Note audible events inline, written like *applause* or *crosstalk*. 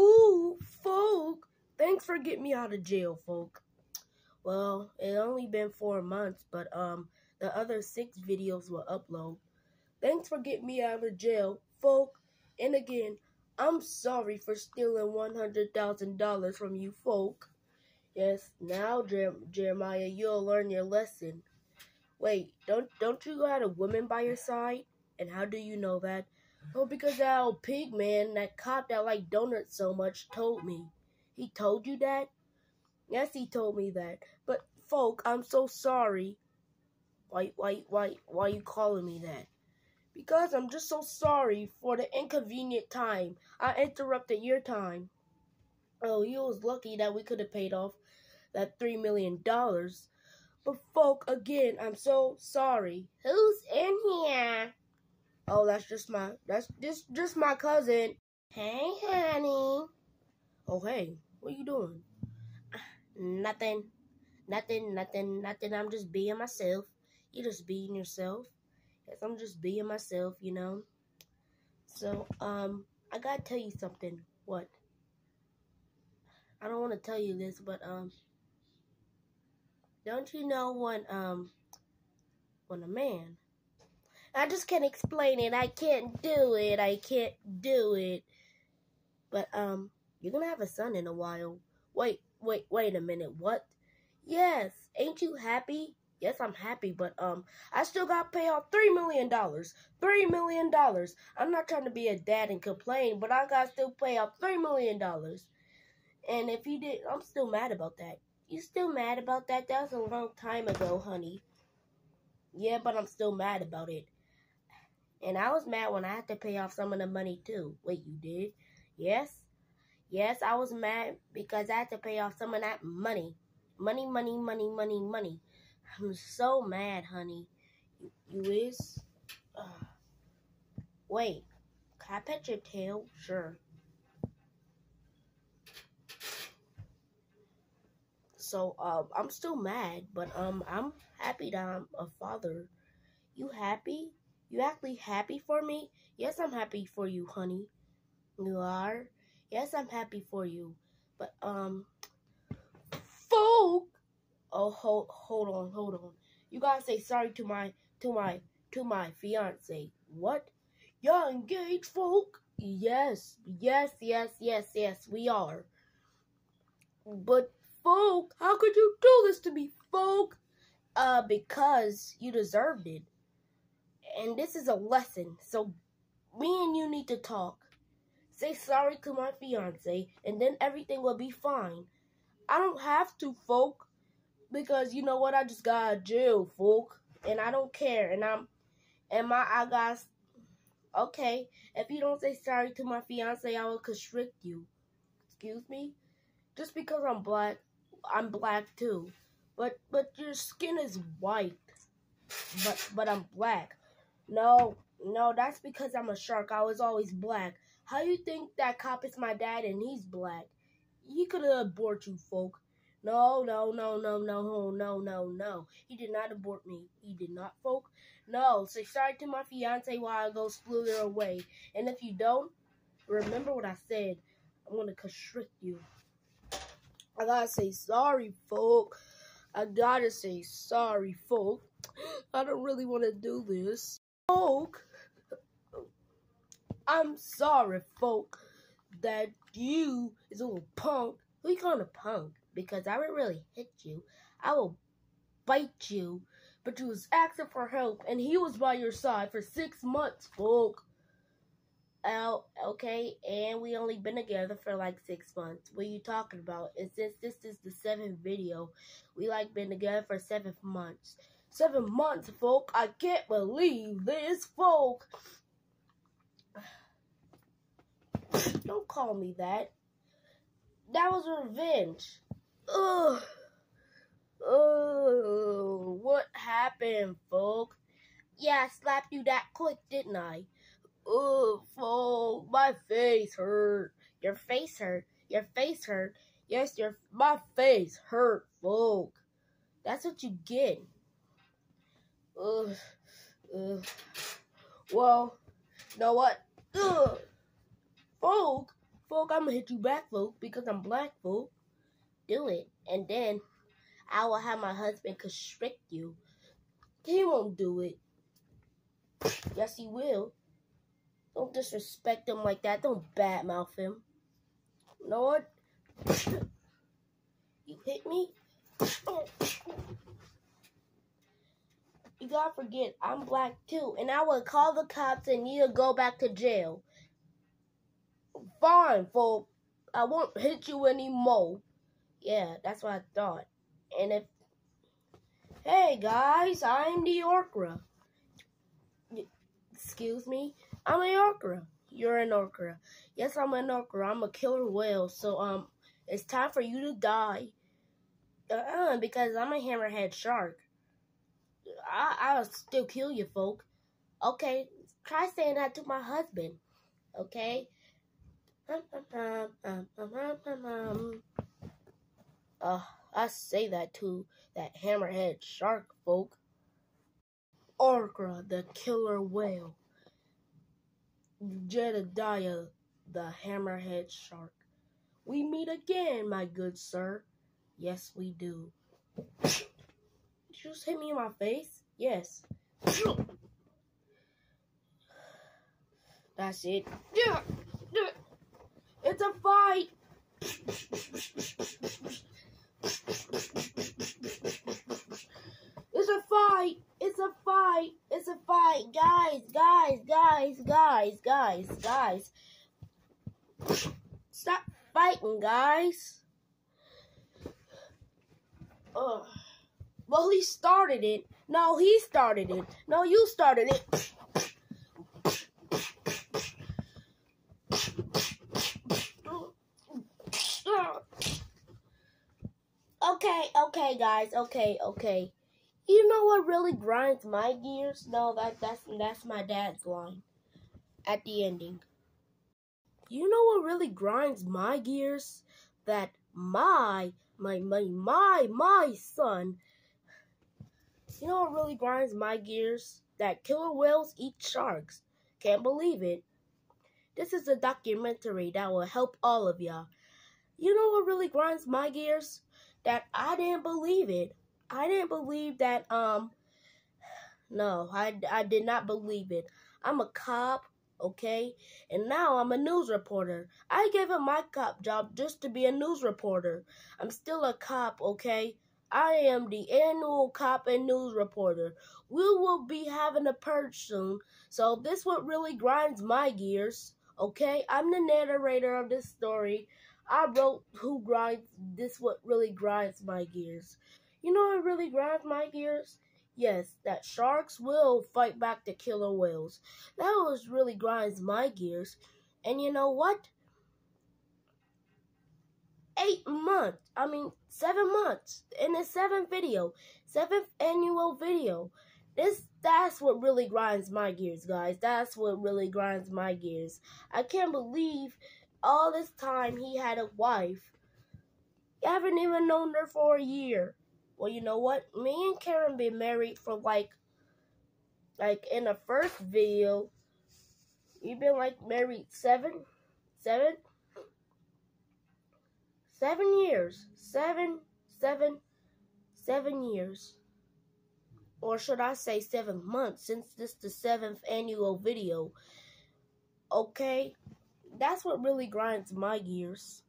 Ooh, folk. Thanks for getting me out of jail, folk. Well, it only been four months, but um, the other six videos will upload. Thanks for getting me out of jail, folk. And again, I'm sorry for stealing one hundred thousand dollars from you, folk. Yes, now Jer- Jeremiah, you'll learn your lesson. Wait, don't don't you got a woman by your side? And how do you know that? Oh, because that old pig man, that cop that liked donuts so much, told me. He told you that? Yes, he told me that. But folk, I'm so sorry. Why, why, why, why you calling me that? Because I'm just so sorry for the inconvenient time I interrupted your time. Oh, you was lucky that we could have paid off that three million dollars. But folk, again, I'm so sorry. Who's in here? Oh, that's just my that's just just my cousin. Hey, honey. Oh, hey, what you doing? Nothing, nothing, nothing, nothing. I'm just being myself. You just being yourself. Yes, I'm just being myself. You know. So, um, I gotta tell you something. What? I don't want to tell you this, but um, don't you know when um, when a man I just can't explain it. I can't do it. I can't do it. But um, you're gonna have a son in a while. Wait, wait, wait a minute. What? Yes. Ain't you happy? Yes, I'm happy, but um, I still got to pay off three million dollars. Three million dollars. I'm not trying to be a dad and complain, but I got to still pay off three million dollars. And if you did, I'm still mad about that. You still mad about that? That was a long time ago, honey. Yeah, but I'm still mad about it. And I was mad when I had to pay off some of the money too. Wait, you did? Yes? Yes, I was mad because I had to pay off some of that money. Money, money, money, money, money. I'm so mad, honey. You, is? Uh, wait, can I pet your tail? Sure. So, um, I'm still mad, but um, I'm happy that I'm a father. You happy? You actually happy for me? Yes, I'm happy for you, honey. You are? Yes, I'm happy for you. But, um, folk! Oh, hold, hold on, hold on. You gotta say sorry to my, to my, to my fiance. What? You're engaged, folk? Yes, yes, yes, yes, yes, we are. But, folk, how could you do this to me, folk? Uh, because you deserved it and this is a lesson. So me and you need to talk. Say sorry to my fiance, and then everything will be fine. I don't have to, folk, because you know what? I just got of jail, folk, and I don't care. And I'm, and my I got. Okay, if you don't say sorry to my fiance, I will constrict you. Excuse me. Just because I'm black, I'm black too. But but your skin is white. But but I'm black. No, no, that's because I'm a shark. I was always black. How you think that cop is my dad and he's black? He could have aborted you, folk. No, no, no, no, no, no, no, no. He did not abort me. He did not, folk. No, say sorry to my fiance while I go slither away. And if you don't, remember what I said. I'm gonna constrict you. I gotta say sorry, folk. I gotta say sorry, folk. *gasps* I don't really want to do this folk, I'm sorry, folk, that you is a little punk. Who you calling a punk? Because I would really hit you. I will bite you. But you was asking for help, and he was by your side for six months, folk. Oh, okay, and we only been together for like six months. What are you talking about? And since this is the seventh video, we like been together for seven months. Seven months, folk. I can't believe this, folk. *sighs* Don't call me that. That was revenge. Ugh. Ugh. What happened, folk? Yeah, I slapped you that quick, didn't I? Ugh, folk. My face hurt. Your face hurt. Your face hurt. Yes, your my face hurt, folk. That's what you get. Ugh. Ugh. Well, know what? Ugh. Folk, folk, I'm gonna hit you back, folk, because I'm black, folk. Do it. And then I will have my husband constrict you. He won't do it. Yes, he will. Don't disrespect him like that. Don't badmouth him. What? You hit me? Gotta forget, I'm black too, and I will call the cops and you'll go back to jail. Fine, for I won't hit you anymore. Yeah, that's what I thought. And if, hey guys, I'm the Orca. Excuse me, I'm an Orca. You're an Orca. Yes, I'm an Orca. I'm a killer whale. So um, it's time for you to die. Uh, because I'm a hammerhead shark. I, I'll still kill you, folk. Okay, try saying that to my husband. Okay? Uh, I say that to that hammerhead shark, folk. Orca, the killer whale. Jedediah, the hammerhead shark. We meet again, my good sir. Yes, we do. You just hit me in my face? Yes. That's it. It's a fight. It's a fight. It's a fight. It's a fight. Guys, guys, guys, guys, guys, guys. Stop fighting, guys. Ugh. Well, he started it. No, he started it. No, you started it. Okay, okay, guys. Okay, okay. You know what really grinds my gears? No, that that's that's my dad's line at the ending. You know what really grinds my gears? That my my my my my son. You know what really grinds my gears? That killer whales eat sharks. Can't believe it. This is a documentary that will help all of y'all. You know what really grinds my gears? That I didn't believe it. I didn't believe that um no, I I did not believe it. I'm a cop okay? And now I'm a news reporter. I gave up my cop job just to be a news reporter. I'm still a cop, okay? I am the annual cop and news reporter. We will be having a purge soon, so this what really grinds my gears, okay? I'm the narrator of this story. I wrote who grinds this what really grinds my gears. You know what really grinds my gears? Yes, that sharks will fight back the killer whales. That was really grinds my gears. And you know what? Eight months. I mean, seven months. In the seventh video. Seventh annual video. This that's what really grinds my gears, guys. That's what really grinds my gears. I can't believe all this time he had a wife. You haven't even known her for a year. Well, you know what? Me and Karen been married for like, like in the first video, we've been like married seven, seven, seven years, seven, seven, seven years. Or should I say seven months since this the seventh annual video. Okay? That's what really grinds my gears.